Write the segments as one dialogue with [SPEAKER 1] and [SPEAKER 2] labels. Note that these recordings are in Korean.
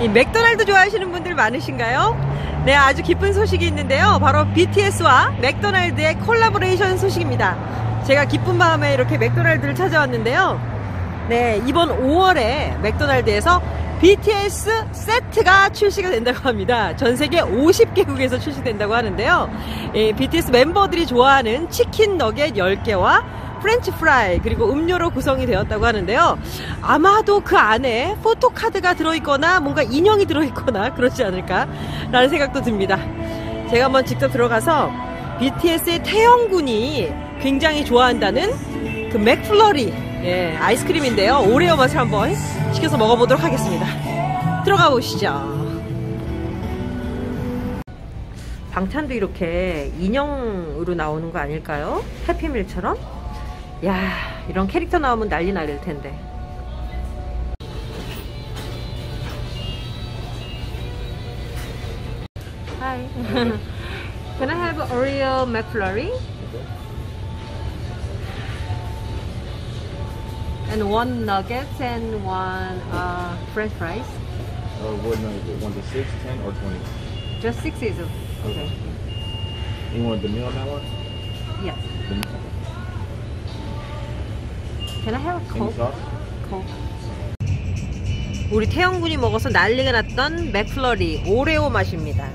[SPEAKER 1] 이 맥도날드 좋아하시는 분들 많으신가요? 네, 아주 기쁜 소식이 있는데요. 바로 BTS와 맥도날드의 콜라보레이션 소식입니다. 제가 기쁜 마음에 이렇게 맥도날드를 찾아왔는데요. 네, 이번 5월에 맥도날드에서 BTS 세트가 출시가 된다고 합니다. 전 세계 50개국에서 출시된다고 하는데요. 예, BTS 멤버들이 좋아하는 치킨 너겟 10개와 프렌치 프라이 그리고 음료로 구성이 되었다고 하는데요. 아마도 그 안에 포토카드가 들어있거나 뭔가 인형이 들어있거나 그렇지 않을까라는 생각도 듭니다. 제가 한번 직접 들어가서 BTS의 태영군이 굉장히 좋아한다는 그 맥플러리 예, 아이스크림인데요. 오레오 맛을 한번 시켜서 먹어보도록 하겠습니다. 들어가 보시죠. 방탄도 이렇게 인형으로 나오는 거 아닐까요? 해피밀처럼? 야, 이런 캐릭터 나오면 난리 날릴 텐데. Hi. Can I have Oreo McFlurry? And one nuggets and one uh, french fries.
[SPEAKER 2] Uh, what number is it? One to six, ten, or twenty?
[SPEAKER 1] Just six is okay.
[SPEAKER 2] You want the meal on that one?
[SPEAKER 1] Yes. Can I have a coke? 우리 태영군이 먹어서 난리가 났던 맥플러리 오레오 맛입니다.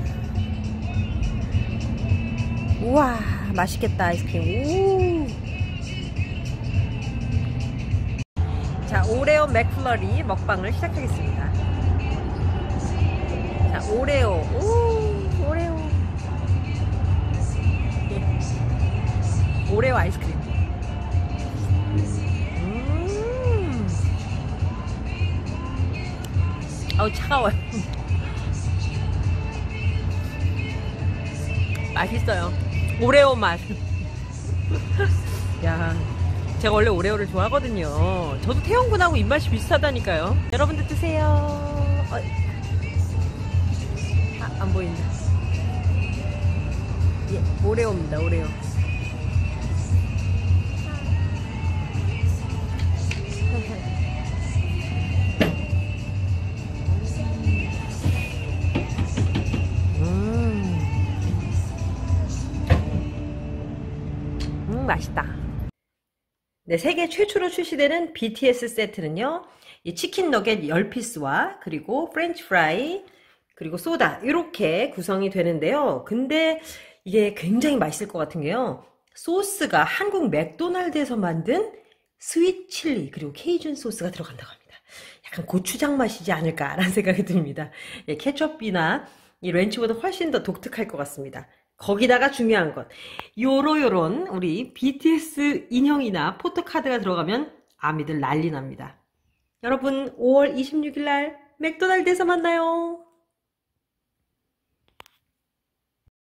[SPEAKER 1] 우와 맛있겠다 아이스크림. 우. 자 오레오 맥플러리 먹방을 시작하겠습니다. 자 오레오 오 오레오 오레오 아이스크림. 아우 차가워요. 맛있어요. 오레오 맛. 야, 제가 원래 오레오를 좋아하거든요. 저도 태영군하고 입맛이 비슷하다니까요. 여러분들 드세요. 어. 아, 안 보인다. 예, 오레오입니다, 오레오. 맛있다. 네, 세계 최초로 출시되는 BTS 세트는요, 이 치킨 너겟 10피스와 그리고 프렌치 프라이, 그리고 소다, 이렇게 구성이 되는데요. 근데 이게 굉장히 맛있을 것 같은 게요. 소스가 한국 맥도날드에서 만든 sweet chili, 그리고 케이준 소스가 들어간다고 합니다. 약간 고추장 맛이지 않을까라는 생각이 듭니다. 예, 케첩이나 이 ranch보다 훨씬 더 독특할 것 같습니다. 거기다가 중요한 것, 요로 요런 우리 BTS 인형이나 포토카드가 들어가면 아미들 난리 납니다. 여러분 5월 26일 날 맥도날드에서 만나요.